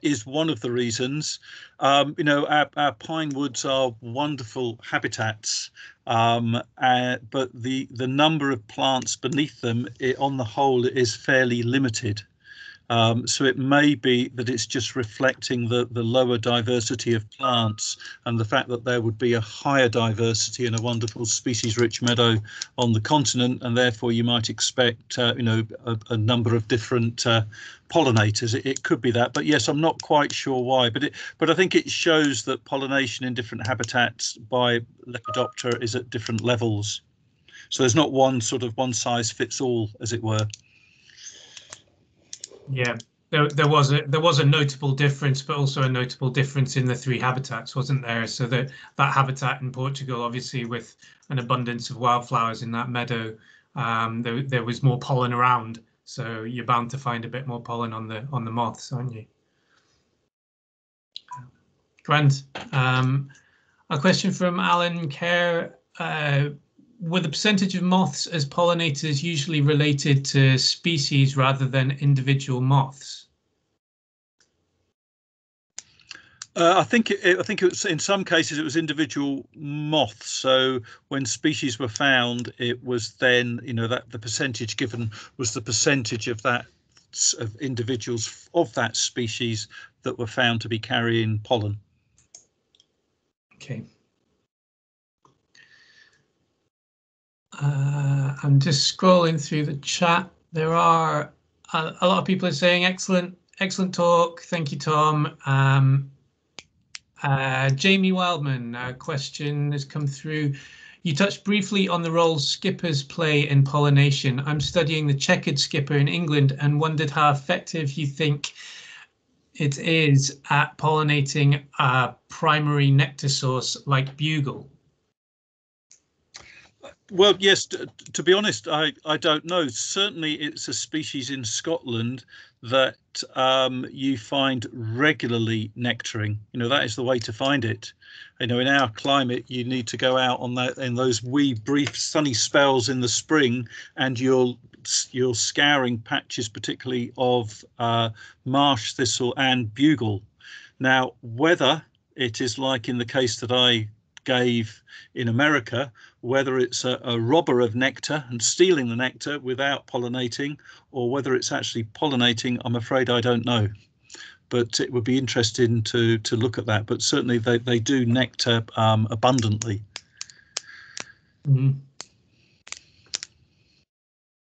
is one of the reasons. Um, you know, our, our, pine woods are wonderful habitats, um, uh, but the the number of plants beneath them, it, on the whole, is fairly limited. Um, so it may be that it's just reflecting the, the lower diversity of plants and the fact that there would be a higher diversity in a wonderful species-rich meadow on the continent, and therefore you might expect, uh, you know, a, a, number of different uh, pollinators. It, it, could be that, but yes, I'm not quite sure why. But it, but I think it shows that pollination in different habitats by Lepidoptera is at different levels. So there's not one sort of one size fits all, as it were. Yeah, there, there was a there was a notable difference, but also a notable difference in the three habitats, wasn't there? So that that habitat in Portugal, obviously, with an abundance of wildflowers in that meadow, um, there there was more pollen around. So you're bound to find a bit more pollen on the on the moths, aren't you? Grant, um, a question from Alan Kerr. Uh, were the percentage of moths as pollinators usually related to species rather than individual moths? Uh, I think it, I think it was in some cases it was individual moths. So when species were found, it was then you know that the percentage given was the percentage of that of individuals of that species that were found to be carrying pollen. Okay. Uh, I'm just scrolling through the chat. There are a, a, lot of people are saying excellent, excellent talk. Thank you, Tom. Um, uh, Jamie Wildman, a question has come through. You touched briefly on the role skippers play in pollination. I'm studying the checkered skipper in England and wondered how effective you think it is at pollinating a primary nectar source like bugle. Well, yes, to, to, be honest, I, I don't know. Certainly, it's a species in Scotland that um, you find regularly nectaring. You know, that is the way to find it. You know, in our climate, you need to go out on that in those wee brief sunny spells in the spring, and you're you're scouring patches, particularly of uh, marsh thistle and bugle. Now, whether it is like in the case that I gave in America, whether it's a, a, robber of nectar and stealing the nectar without pollinating, or whether it's actually pollinating, I'm afraid I don't know. But it would be interesting to to look at that. But certainly they, they do nectar um, abundantly. Mm.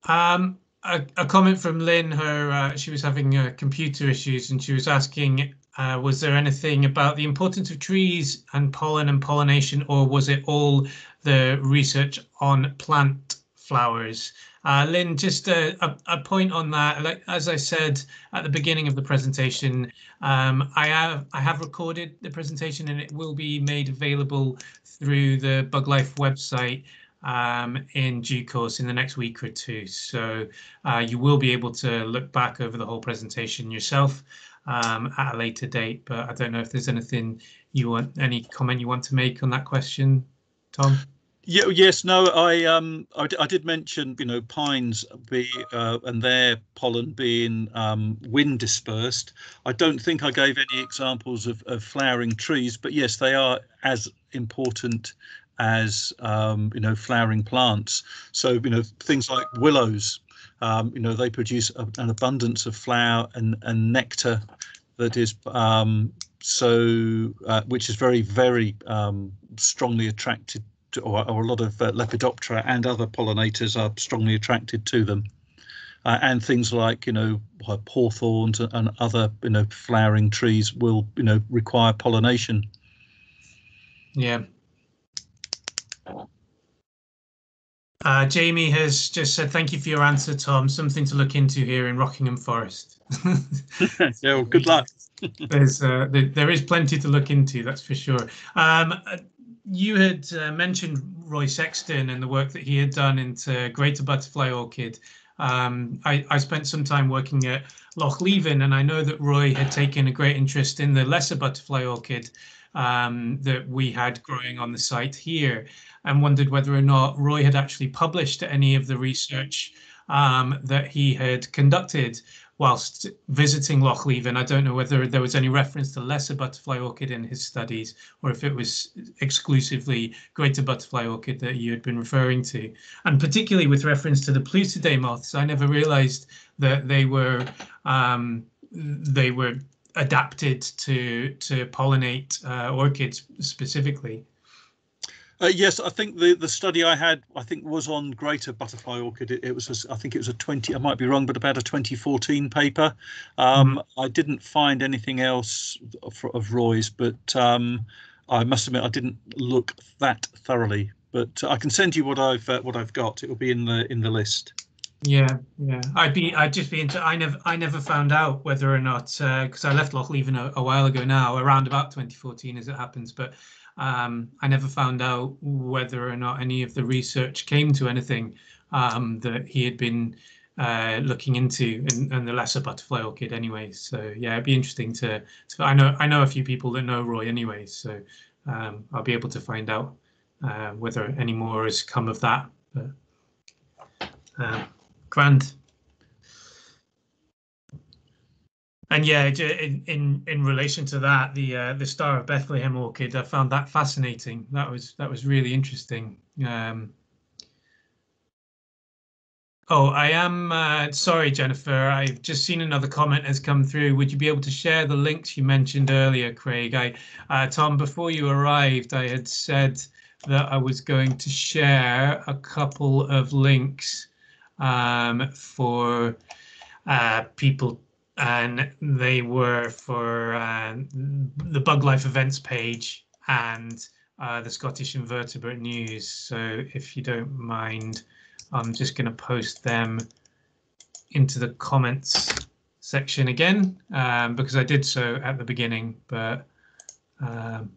Um, a, a, comment from Lynn. Her uh, she was having uh, computer issues, and she was asking uh, was there anything about the importance of trees and pollen and pollination, or was it all the research on plant flowers? Uh, Lynn, just a, a, a, point on that. Like as I said at the beginning of the presentation, um, I have I have recorded the presentation and it will be made available through the Buglife website um, in due course in the next week or two. So uh, you will be able to look back over the whole presentation yourself um, at a later date. But I don't know if there's anything you want, any comment you want to make on that question, Tom. Yeah, yes, no, I um, I, I did mention, you know, pines be uh, and their pollen being um, wind dispersed. I don't think I gave any examples of, of flowering trees, but yes, they are as important as um, you know flowering plants. So you know things like willows, um, you know they produce a, an abundance of flower and, and nectar that is um, so uh, which is very very um, strongly attracted or, or, a lot of uh, Lepidoptera and other pollinators are strongly attracted to them. Uh, and things like you know hawthorns and other you know flowering trees will you know require pollination. Yeah, uh, Jamie has just said, thank you for your answer, Tom. Something to look into here in Rockingham Forest. yeah, well, good luck. There's, uh, there, there is plenty to look into, that's for sure. Um, uh, you had uh, mentioned Roy Sexton and the work that he had done into Greater Butterfly Orchid. Um, I, I, spent some time working at Loch Leven, and I know that Roy had taken a great interest in the lesser butterfly orchid um, that we had growing on the site here and wondered whether or not Roy had actually published any of the research um, that he had conducted whilst visiting Loch Leven. I don't know whether there was any reference to lesser butterfly orchid in his studies or if it was exclusively greater butterfly orchid that you had been referring to. And particularly with reference to the Plucidae moths, I never realized that they were um, they were adapted to to pollinate uh, orchids specifically. Uh, yes, I think the the study I had, I think, was on greater butterfly orchid. It, it was, a, I think, it was a twenty. I might be wrong, but about a 2014 paper. Um, mm-hmm. I didn't find anything else of, of Roy's, but um, I must admit I didn't look that thoroughly. But I can send you what I've uh, what I've got. It will be in the in the list. Yeah, yeah. I'd be, I'd just be into. I never, I never found out whether or not because uh, I left Loch Leven a, a while ago now, around about 2014 as it happens. But um, I never found out whether or not any of the research came to anything um, that he had been uh, looking into and, the lesser butterfly orchid anyway. So yeah, it'd be interesting to, to I know I know a few people that know Roy anyway, so um, I'll be able to find out uh, whether any more has come of that. But uh, grand. And yeah, in, in in relation to that, the uh, the Star of Bethlehem orchid, I found that fascinating. That was that was really interesting. Um, Oh, I am uh, sorry, Jennifer. I've just seen another comment has come through. Would you be able to share the links you mentioned earlier, Craig? I, uh, Tom, before you arrived, I had said that I was going to share a couple of links um, for uh, people, and they were for uh, the Buglife events page and uh, the Scottish Invertebrate News. So if you don't mind. I'm just going to post them into the comments section again um, because I did so at the beginning, but um,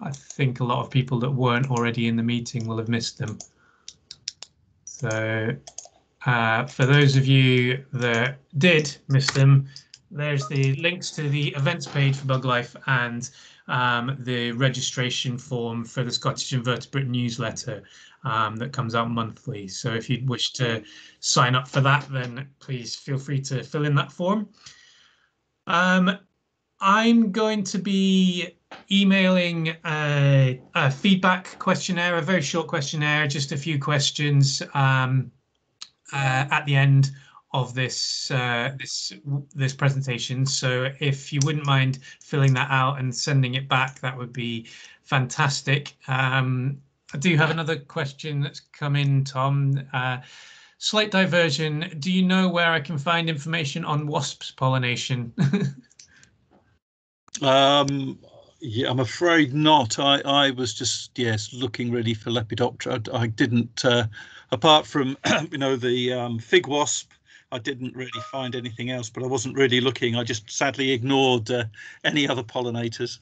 I think a lot of people that weren't already in the meeting will have missed them. So uh, for those of you that did miss them, there's the links to the events page for Buglife and um, the registration form for the Scottish Invertebrate newsletter um, that comes out monthly. So if you wish to sign up for that, then please feel free to fill in that form. Um, I'm going to be emailing a, a, feedback questionnaire, a very short questionnaire, just a few questions um, uh, at the end of this uh, this this presentation. So if you wouldn't mind filling that out and sending it back, that would be fantastic. Um, I do have another question that's come in, Tom. Uh, slight diversion. Do you know where I can find information on wasps pollination? um, yeah, I'm afraid not. I, I was just yes looking really for Lepidoptera. I, I didn't, uh, apart from you know the um, fig wasp. I didn't really find anything else, but I wasn't really looking. I just sadly ignored uh, any other pollinators.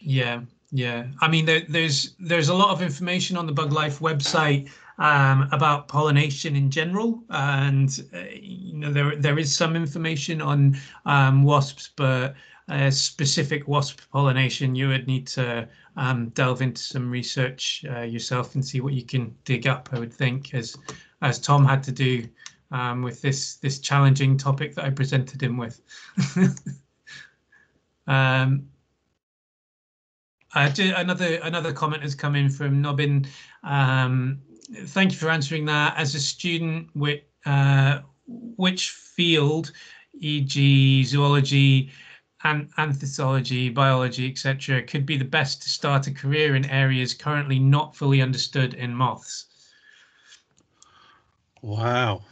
Yeah, yeah, I mean, there, there's there's a lot of information on the Buglife website um, about pollination in general, and uh, you know there there is some information on um, wasps, but uh, specific wasp pollination, you would need to um, delve into some research uh, yourself and see what you can dig up. I would think, as as Tom had to do um, with this this challenging topic that I presented him with. um, another another comment has come in from Nobin. Um, thank you for answering that. As a student, which, uh, which field, e.g., zoology, and anthropology, biology, etc., could be the best to start a career in areas currently not fully understood in moths? Wow.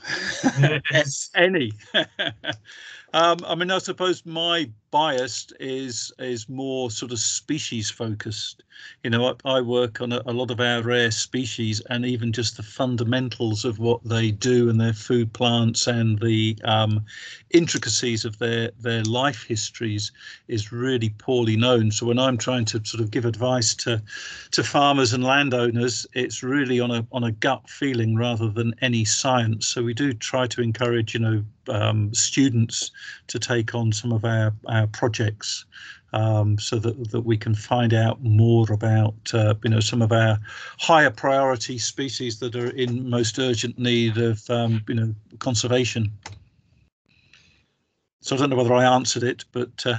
Yes. Any. um, I mean, I suppose my bias is is more sort of species focused. You know, I, I work on a, a, lot of our rare species, and even just the fundamentals of what they do and their food plants and the um, intricacies of their their life histories is really poorly known. So when I'm trying to sort of give advice to to farmers and landowners, it's really on a on a gut feeling rather than any science. So we do try to encourage, you know, um, students to take on some of our, our projects um, so that, that we can find out more about uh, you know some of our higher priority species that are in most urgent need of um, you know conservation. So I don't know whether I answered it, but uh,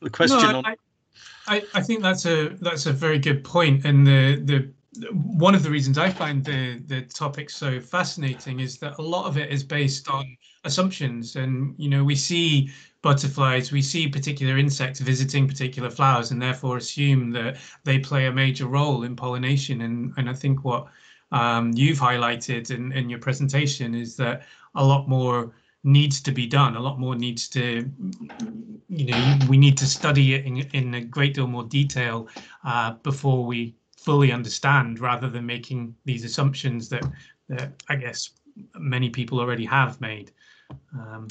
the question no, I, on I, I think that's a that's a very good point, and the the one of the reasons I find the the topic so fascinating is that a lot of it is based on assumptions, and you know we see butterflies, we see particular insects visiting particular flowers, and therefore assume that they play a major role in pollination. And and I think what um, you've highlighted in, in your presentation is that a lot more needs to be done. A lot more needs to, you know, we need to study it in, in a great deal more detail uh, before we fully understand rather than making these assumptions that, that I guess many people already have made. Um,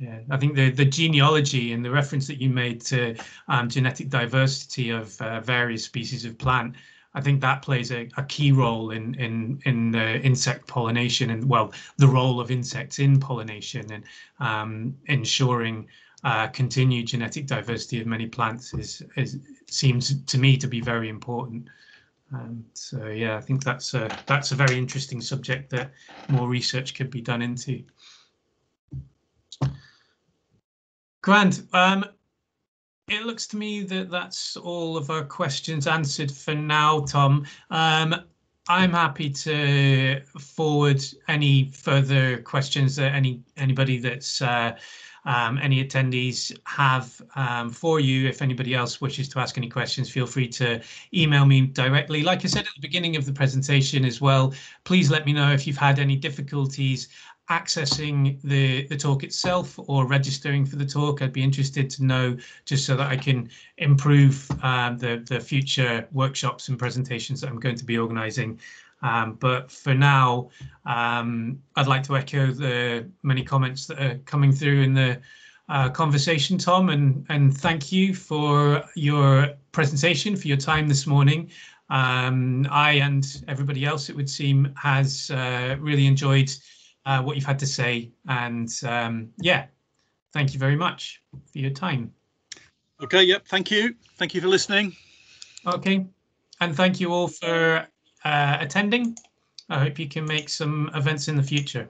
yeah, I think the, the genealogy and the reference that you made to um, genetic diversity of uh, various species of plant, I think that plays a, a key role in in in the insect pollination and well the role of insects in pollination and um, ensuring uh, continued genetic diversity of many plants is, is seems to me to be very important. Um, so yeah, I think that's a that's a very interesting subject that more research could be done into. Grant, um, it looks to me that that's all of our questions answered for now, Tom. Um, I'm happy to forward any further questions that any anybody that's uh, um, any attendees have um, for you. If anybody else wishes to ask any questions, feel free to email me directly. Like I said at the beginning of the presentation as well, please let me know if you've had any difficulties accessing the, the talk itself or registering for the talk. I'd be interested to know just so that I can improve uh, the, the future workshops and presentations that I'm going to be organising. Um, but for now, um, I'd like to echo the many comments that are coming through in the uh, conversation, Tom, and, and thank you for your presentation, for your time this morning. Um, I and everybody else, it would seem, has uh, really enjoyed uh, what you've had to say. And um, yeah, thank you very much for your time. Okay, yep, thank you. Thank you for listening. Okay, and thank you all for uh, attending. I hope you can make some events in the future.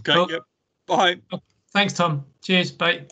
Okay, yep. Bye. Thanks, Tom. Cheers. Bye.